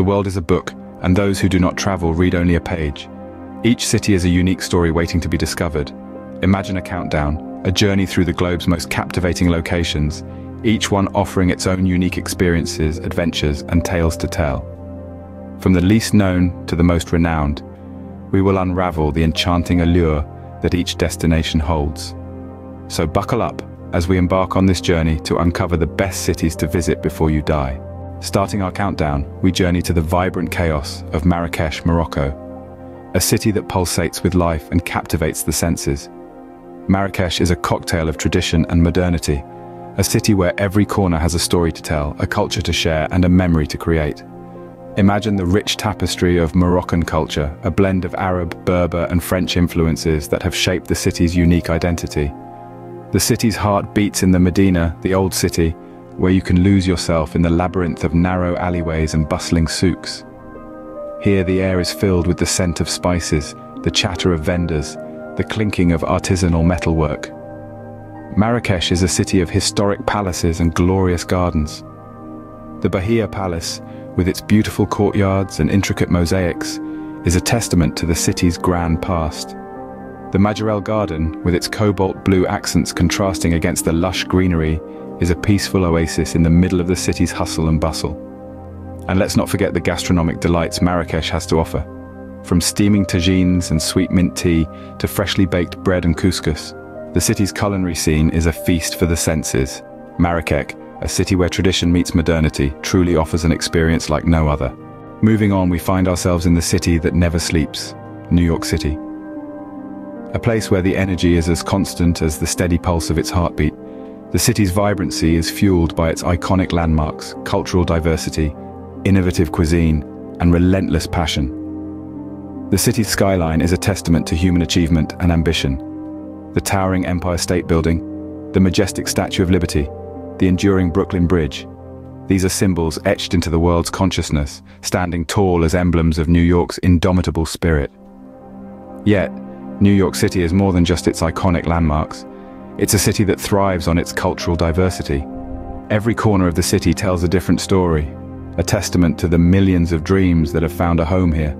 The world is a book, and those who do not travel read only a page. Each city is a unique story waiting to be discovered. Imagine a countdown, a journey through the globe's most captivating locations, each one offering its own unique experiences, adventures, and tales to tell. From the least known to the most renowned, we will unravel the enchanting allure that each destination holds. So buckle up as we embark on this journey to uncover the best cities to visit before you die. Starting our countdown, we journey to the vibrant chaos of Marrakesh, Morocco, a city that pulsates with life and captivates the senses. Marrakesh is a cocktail of tradition and modernity, a city where every corner has a story to tell, a culture to share, and a memory to create. Imagine the rich tapestry of Moroccan culture, a blend of Arab, Berber, and French influences that have shaped the city's unique identity. The city's heart beats in the Medina, the old city, where you can lose yourself in the labyrinth of narrow alleyways and bustling souks. Here the air is filled with the scent of spices, the chatter of vendors, the clinking of artisanal metalwork. Marrakesh is a city of historic palaces and glorious gardens. The Bahia Palace, with its beautiful courtyards and intricate mosaics, is a testament to the city's grand past. The Majorelle Garden, with its cobalt blue accents contrasting against the lush greenery, is a peaceful oasis in the middle of the city's hustle and bustle. And let's not forget the gastronomic delights Marrakesh has to offer. From steaming tagines and sweet mint tea to freshly baked bread and couscous, the city's culinary scene is a feast for the senses. Marrakech, a city where tradition meets modernity, truly offers an experience like no other. Moving on, we find ourselves in the city that never sleeps, New York City. A place where the energy is as constant as the steady pulse of its heartbeat. The city's vibrancy is fueled by its iconic landmarks, cultural diversity, innovative cuisine, and relentless passion. The city's skyline is a testament to human achievement and ambition. The towering Empire State Building, the majestic Statue of Liberty, the enduring Brooklyn Bridge. These are symbols etched into the world's consciousness, standing tall as emblems of New York's indomitable spirit. Yet, New York City is more than just its iconic landmarks. It's a city that thrives on its cultural diversity. Every corner of the city tells a different story, a testament to the millions of dreams that have found a home here.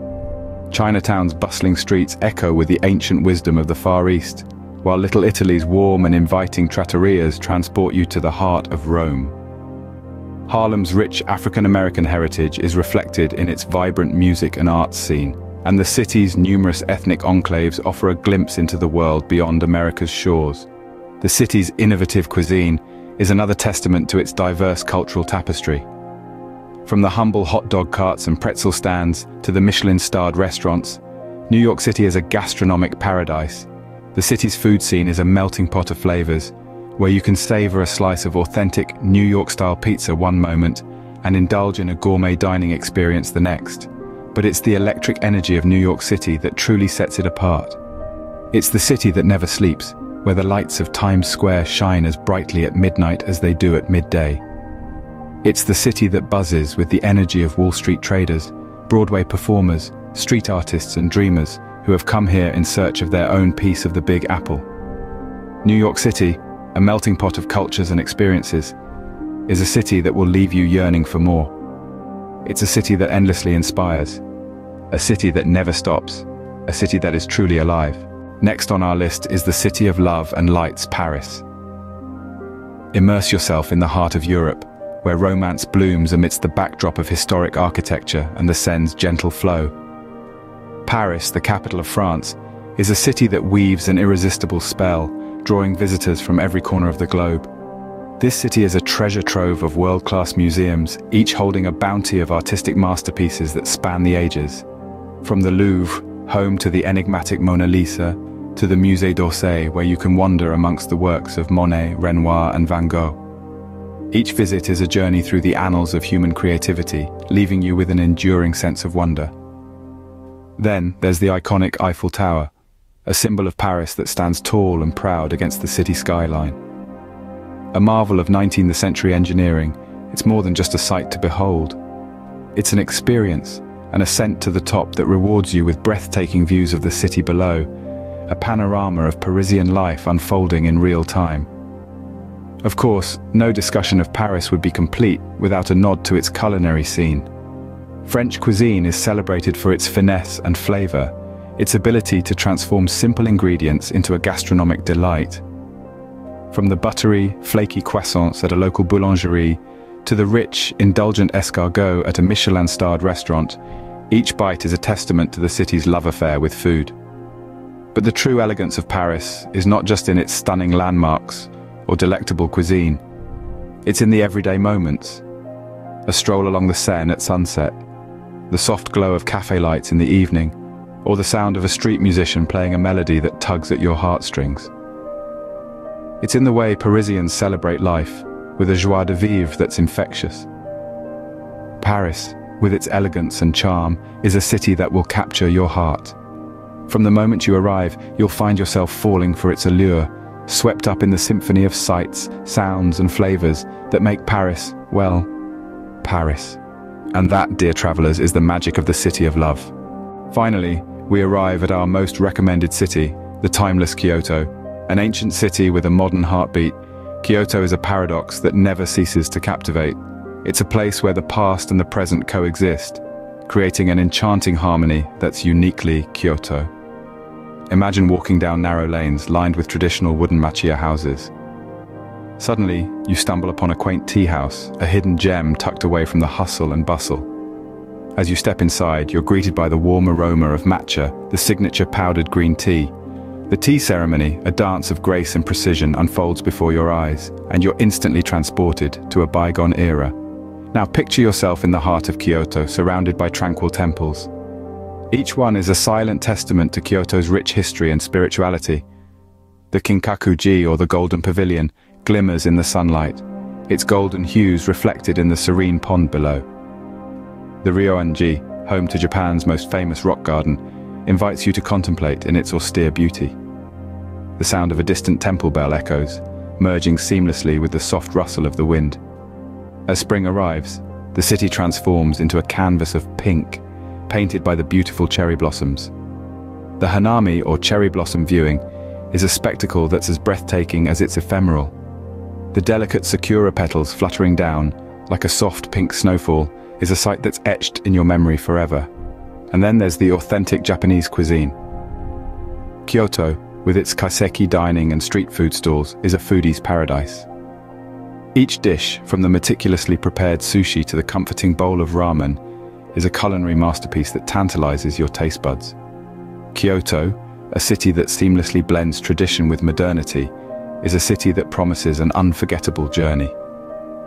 Chinatown's bustling streets echo with the ancient wisdom of the Far East, while Little Italy's warm and inviting trattorias transport you to the heart of Rome. Harlem's rich African-American heritage is reflected in its vibrant music and arts scene, and the city's numerous ethnic enclaves offer a glimpse into the world beyond America's shores. The city's innovative cuisine is another testament to its diverse cultural tapestry. From the humble hot dog carts and pretzel stands to the Michelin-starred restaurants, New York City is a gastronomic paradise. The city's food scene is a melting pot of flavors, where you can savor a slice of authentic New York-style pizza one moment and indulge in a gourmet dining experience the next. But it's the electric energy of New York City that truly sets it apart. It's the city that never sleeps, where the lights of Times Square shine as brightly at midnight as they do at midday. It's the city that buzzes with the energy of Wall Street traders, Broadway performers, street artists and dreamers who have come here in search of their own piece of the Big Apple. New York City, a melting pot of cultures and experiences, is a city that will leave you yearning for more. It's a city that endlessly inspires, a city that never stops, a city that is truly alive. Next on our list is the city of love and lights, Paris. Immerse yourself in the heart of Europe, where romance blooms amidst the backdrop of historic architecture and the Seine's gentle flow. Paris, the capital of France, is a city that weaves an irresistible spell, drawing visitors from every corner of the globe. This city is a treasure trove of world-class museums, each holding a bounty of artistic masterpieces that span the ages. From the Louvre, home to the enigmatic Mona Lisa, to the Musée d'Orsay, where you can wander amongst the works of Monet, Renoir and Van Gogh. Each visit is a journey through the annals of human creativity, leaving you with an enduring sense of wonder. Then there's the iconic Eiffel Tower, a symbol of Paris that stands tall and proud against the city skyline. A marvel of 19th century engineering, it's more than just a sight to behold. It's an experience, an ascent to the top that rewards you with breathtaking views of the city below, a panorama of Parisian life unfolding in real time. Of course, no discussion of Paris would be complete without a nod to its culinary scene. French cuisine is celebrated for its finesse and flavor, its ability to transform simple ingredients into a gastronomic delight. From the buttery, flaky croissants at a local boulangerie to the rich, indulgent escargot at a Michelin-starred restaurant, each bite is a testament to the city's love affair with food. But the true elegance of Paris is not just in its stunning landmarks or delectable cuisine. It's in the everyday moments. A stroll along the Seine at sunset, the soft glow of cafe lights in the evening, or the sound of a street musician playing a melody that tugs at your heartstrings. It's in the way Parisians celebrate life, with a joie de vivre that's infectious. Paris, with its elegance and charm, is a city that will capture your heart. From the moment you arrive, you'll find yourself falling for its allure, swept up in the symphony of sights, sounds and flavors that make Paris, well, Paris. And that, dear travelers, is the magic of the City of Love. Finally, we arrive at our most recommended city, the timeless Kyoto. An ancient city with a modern heartbeat, Kyoto is a paradox that never ceases to captivate. It's a place where the past and the present coexist, creating an enchanting harmony that's uniquely Kyoto. Imagine walking down narrow lanes lined with traditional wooden machiya houses. Suddenly, you stumble upon a quaint tea house, a hidden gem tucked away from the hustle and bustle. As you step inside, you're greeted by the warm aroma of matcha, the signature powdered green tea. The tea ceremony, a dance of grace and precision, unfolds before your eyes, and you're instantly transported to a bygone era. Now picture yourself in the heart of Kyoto, surrounded by tranquil temples. Each one is a silent testament to Kyoto's rich history and spirituality. The Kinkaku-ji, or the Golden Pavilion, glimmers in the sunlight, its golden hues reflected in the serene pond below. The Ryoan-ji, home to Japan's most famous rock garden, invites you to contemplate in its austere beauty. The sound of a distant temple bell echoes, merging seamlessly with the soft rustle of the wind. As spring arrives, the city transforms into a canvas of pink, painted by the beautiful cherry blossoms. The Hanami, or cherry blossom viewing, is a spectacle that's as breathtaking as it's ephemeral. The delicate sakura petals fluttering down, like a soft pink snowfall, is a sight that's etched in your memory forever. And then there's the authentic Japanese cuisine. Kyoto, with its kaiseki dining and street food stalls, is a foodie's paradise. Each dish, from the meticulously prepared sushi to the comforting bowl of ramen, is a culinary masterpiece that tantalizes your taste buds. Kyoto, a city that seamlessly blends tradition with modernity, is a city that promises an unforgettable journey.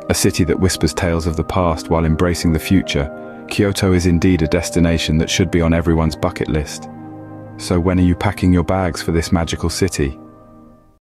A city that whispers tales of the past while embracing the future, Kyoto is indeed a destination that should be on everyone's bucket list. So when are you packing your bags for this magical city?